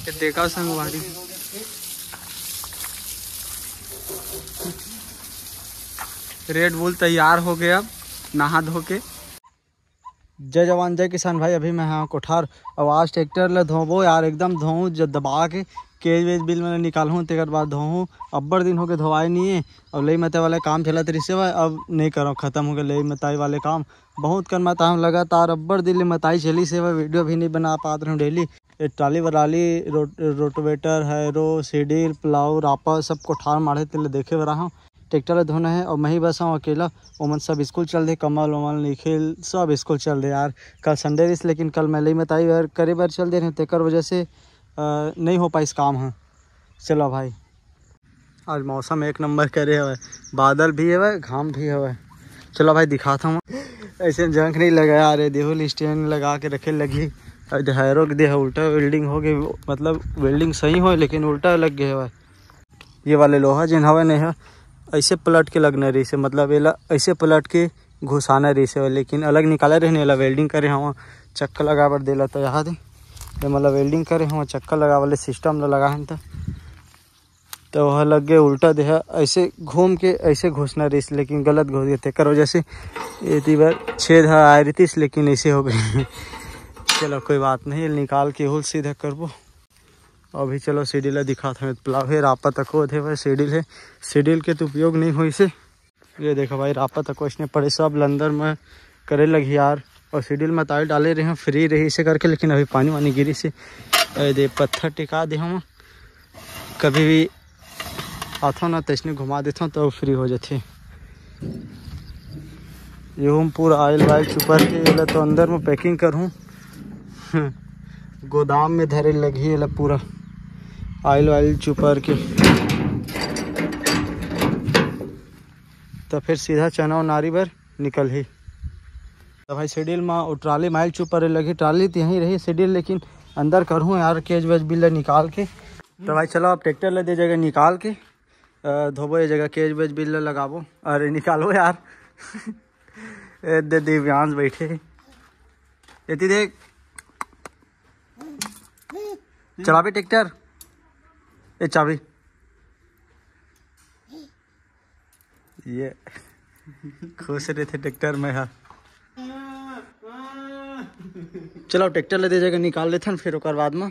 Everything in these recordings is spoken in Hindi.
ये देखा संगवारी रेड बुल तैयार हो गया अब नहा धो के जय जवान, जय किसान भाई, अभी मैं हाँ कोठार, आवाज़, ट्रैक्टर ला धोबो यार, एकदम धोऊँ जब दबा के, केज वेज बिल मैंने निकालूँ, तेकर बाद धोऊँ। अब्बर दिन हो के धोवाए नहीं है। अब लई मते वाले काम चला तरी से अब नहीं करो, ख़त्म हो गए लई मताई वाले काम। बहुत कर मता हम लगातार अब्बर दिन मताई चली से वीडियो भी नहीं बना पाते रहा डेली। ये टाली वराली रो, rotavator harrow seed drill plough रापा सब कोठार मारे तेल देखे बर हूँ। ट्रैक्टर धोना है और मैं ही बस हूँ अकेला। ओमन सब स्कूल चल दे कमल वमल निखिल सब स्कूल चल दे यार। कल संडे रिस लेकिन कल मैं लई मताई यार करे बार चल दे रहे तेकर वजह से नहीं हो पाई इस काम है। चलो भाई। आज मौसम एक नंबर करे हुए बादल भी है घाम भी है चलो भाई दिखाता हूँ। ऐसे जंक नहीं लगाया अरे देहुल स्टैंड लगा के रखे लगी। हैरो के देह उल्टा वेल्डिंग हो गई मतलब वेल्डिंग सही हो, लेकिन उल्टा लग गया हुआ ये वाले लोहा जिन हवा नहीं है, ऐसे पलट के लगना रही से मतलब ऐसे पलट के घुसाना रही से, लेकिन अलग निकाले रहने वाला वेल्डिंग करे हम चक्का लगा बर तो यहाँ दे। ये मतलब वेल्डिंग करे हम चक्का लगा वाले सिस्टम लगा हन तो। तो वह लग गए उल्टा देहा ऐसे घूम के ऐसे घुसना रही लेकिन गलत घुस गए तेकर वजह से ये बार छेद है आ रही थी लेकिन ऐसे हो गई। चलो कोई बात नहीं, निकाल के हुल सीधा करबो अभी चलो सीडिल दिखा था प्लावे रापा तक थे भाई सीडिल है। सीडिल के तो उपयोग नहीं हुई से ये देखो भाई रापा तक इसने पड़े सब लंदर में करे लगी यार। और सीडिल में ताई डाले रहे हैं, फ्री रही से करके, लेकिन अभी पानी वानी गिरी से दे, पत्थर टिका दे हम। कभी भी आथो ना तैसने घुमा देता तो फ्री हो जाते। यूँ पूरा ऑयल वायल चुपर के तो अंदर में पैकिंग करूँ। गोदाम में धरे लगी एला पूरा। ऑयल वायल चुपर के। तो फिर सीधा चना और नारी भर निकल ही। तो भाई शेड्यूल में वो ट्राली माइल चुपर लगी। ट्राली तो यहीं रही शेड्यूल, लेकिन अंदर करूँ यार केज वेज बिल निकाल के। तो भाई चलो आप ट्रैक्टर ले दे जगह निकाल के धोबो ये जगह केज वेज बिल लगाबो। अरे निकालो यार। दे दिव्यांश बैठे। एती देख। चलाबे ट्रैक्टर? ए, चाबी। ये खुश रहते ट्रैक्टर में, है। चलो, ट्रैक्टर ले दे, जगह निकाल लेथन फिर ओकर बाद में।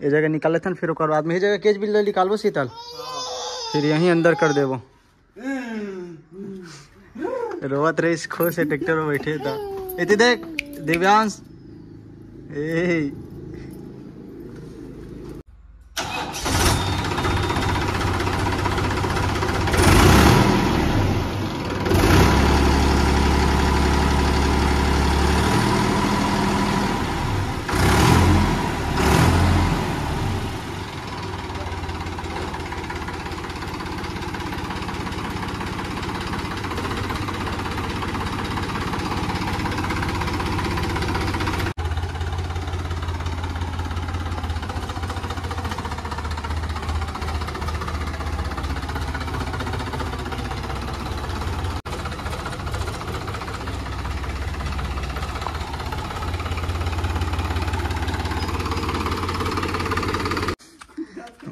ये जगह निकाल लेथन फिर ओकर बाद में। ये जगह केज बिल निकालबो, शीतल? फिर यहीं अंदर कर देबो। रोवत रही, खुश है, ट्रैक्टर में बैठे था इति देख, दिव्यांश। ए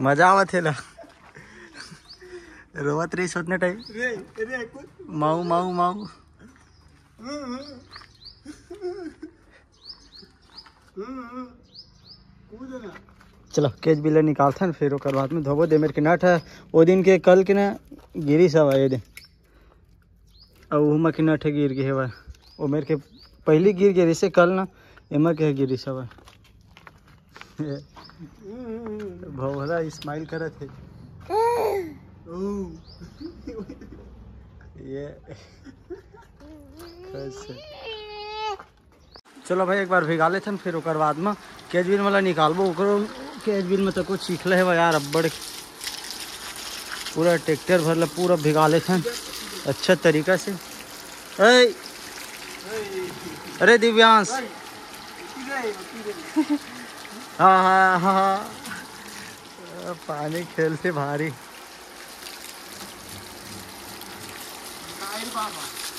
मज़ा है ला रोवत रही सोचने टाइम माऊ माऊ माऊ. चलो केज बिल निकाल था फिर ओकर बाद में धोबो दे मेरे के नट है। वो दिन के कल के ना गिरी सब है दे। और वो के नट है गिर गए है वो मेरे के पहली गिर गई से कल ना एमा के गिरी सब है भौरा स्माइल करत है। ये। कैसे चलो भाई एक बार भिगा लेथन फिर ओकर बाद में। केज बिल वाला निकालबो ओकरो केज बिल में तो कुछ सीखले है यार अब्बड़ पूरा ट्रैक्टर भरला पूरा भिगा लेथन अच्छा तरीका से। अरे दिव्यांश। हाँ हाँ हाँ पानी खेलते भारी।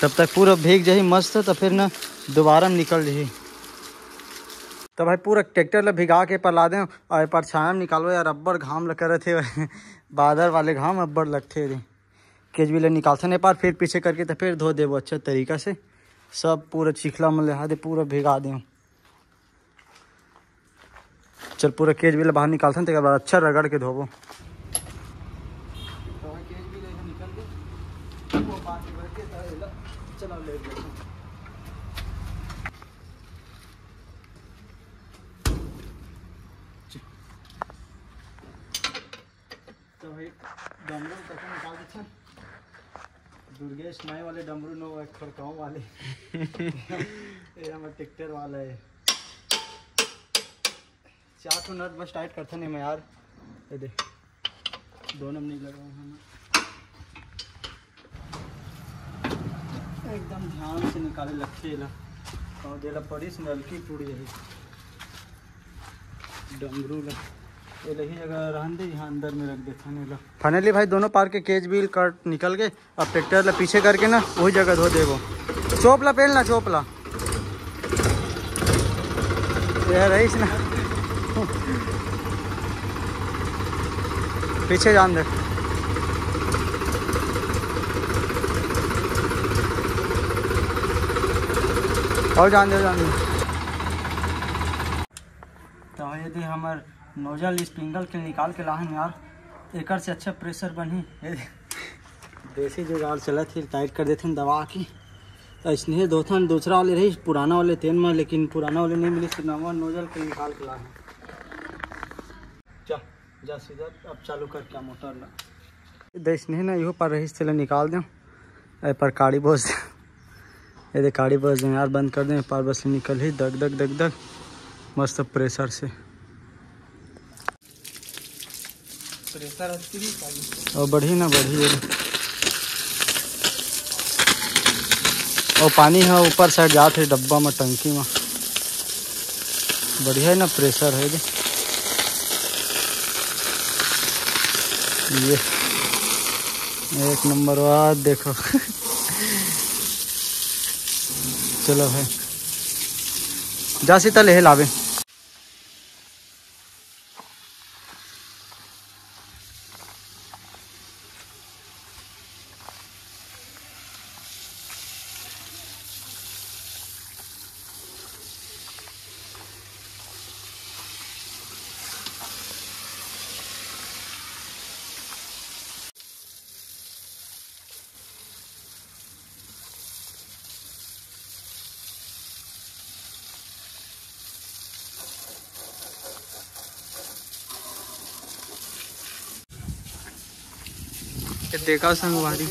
तब तक पूरा भीग जाही, मस्त तो फिर ना दोबारा निकल जाही। तो भाई पूरा ट्रैक्टर ला भिगा के पला दे, और पर छाया में निकालो, यार अब्बर घाम लग करे थे। बादर वाले घाम अब्बर लगते थे केज भी निकालते नहीं पार, फिर पीछे करके तो फिर धो दे वो अच्छा तरीका से। सब पूरा चिखला में दे पूरा भिगा दें। चल पूरा केज भी बाहर निकालते हैं बाद अच्छा रगड़ के धोबो। डमरू तक निकाल दुर्गेश नए वाले डमरू नो, एक खड़काऊ वाले। ये हमारे ट्रैक्टर वाला है। चार नट बस टाइट करते नहीं मैं यार। ये दे दोनों में नहीं हूँ। एकदम ध्यान से निकाले लक्ष्य ला। और पड़ी से नलकी टूट डमरू अंदर में रख फाइनली भाई, दोनों पार के केज व्हील कट निकल गए। अब ट्रैक्टर ला पीछे करके ना, वही जगह धो देगो। चोपला पेल ना चोपला। ये रहीस ना पीछे जान दे। और जान दे जान दे। तो यदि हमार नोजल स्प्रिंगल के निकाल के लाहन यार एकर से अच्छा प्रेशर बनी। देसी जुगाड़ चला थी टाइट कर देते दवा की। तो इसने दो था दूसरा वाले रही पुराना वाले तेल में लेकिन पुराना वाले नहीं मिली नवा नोजल के निकाल के लाहन जा जा सीधा अब चालू कर क्या मोटर ला। देश नहीं ना इहो पर रही से निकाल दें ए पर काड़ी बोझ ये दे काड़ी बोझ दें यार बंद कर दें पार बस निकल ही दग दग दग दग। मस्त प्रेशर से। प्रेशर अच्छी और बढ़ी ना बढ़ी ये और पानी है ऊपर साइड जाते डब्बा में टंकी में। बढ़िया है ना प्रेशर है ये ये एक नंबर बाद देखो। चलो भाई। जा सीता ले लावे। देखा संगवारी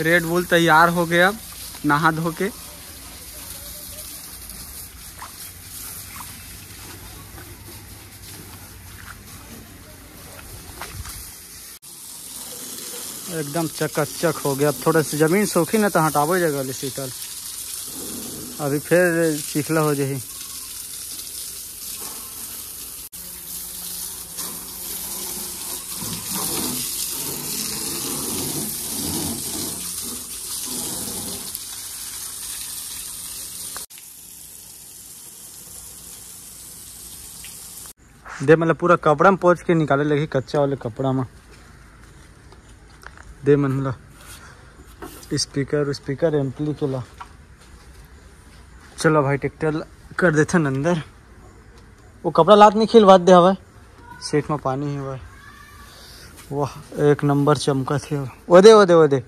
रेड बुल तैयार हो गया नहा धो के। एकदम चकाचक हो गया। अब थोड़ा सी ज़मीन सूखी ना तो हटाबो जगह ले शीतल। अभी फिर चिखला हो जाही दे मतलब पूरा कपड़ा में पोच के निकाले लगी कच्चा वाले कपड़ा में। दे मतलब स्पीकर स्पीकर एम्पली के ला। चलो भाई ट्रैक्टर कर देते अंदर। वो कपड़ा लात नहीं खिल बात दे हवा। सेठ में पानी ही हुआ वाह, एक नंबर चमका थे। वो दे वो दे वो दे।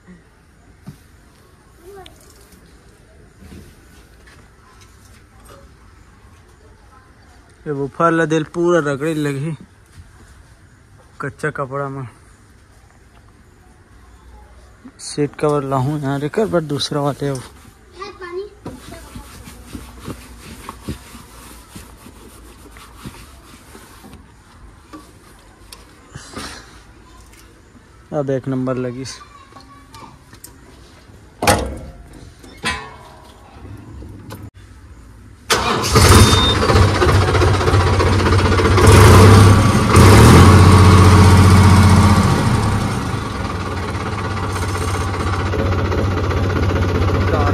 ये बुफर ला दिल पूरा रगड़ी लगी कच्चा कपड़ा में। सीट कवर लाहूँ यहाँ रेकर बट दूसरा वाले अब अब एक नंबर लगी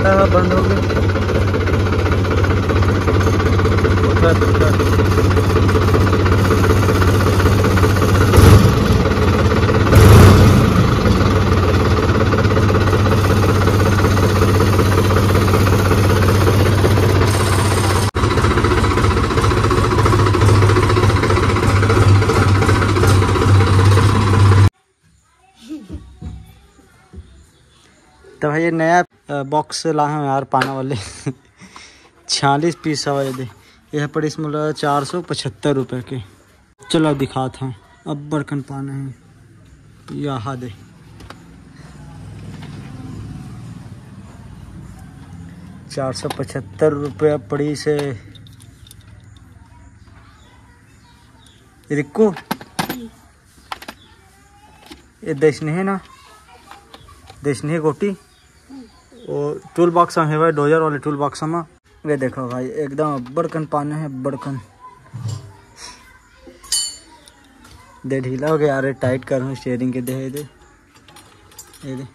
पंखा बंद हो गया उठा, उठा। तो भाई ये नया बॉक्स ला हैं यार पाना वाले। छियालीस पीस हवा दे यह पड़ी इसमें लगा चार सौ पचहत्तर रुपये के। चलो दिखाता हूँ। अब बर्तन पाना है। यहाँ दे चार सौ पचहत्तर रुपये पड़ी से। रिक्को? ये देशने है ना? देशनी गोटी? और टूल बॉक्स है भाई, डोजर वाले टूल बॉक्स में। वे देखो भाई, एकदम बड़कन पाने है, बड़कन। दे ढीला हो गया अरे टाइट करूँ स्टेयरिंग के दे दे। ये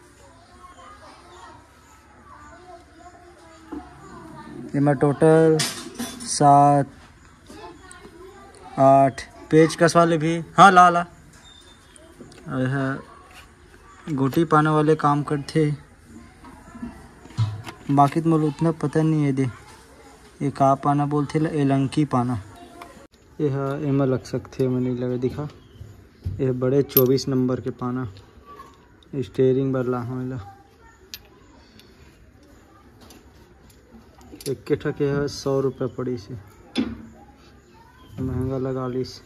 ये मैं टोटल सात, आठ पेज कस वाले भी। हाँ ला ला। और गोटी पाने वाले काम करते। बाकी तो उतना पता नहीं है दे। ये का पाना बोलते ला एलंकी पाना। ये है एम लग सकते मैं नहीं लगा, दिखा। ये बड़े चौबीस नंबर के पाना। स्टेयरिंग बरला हमें एक के ठके सौ रुपये पड़ी से। महँगा लगा लीस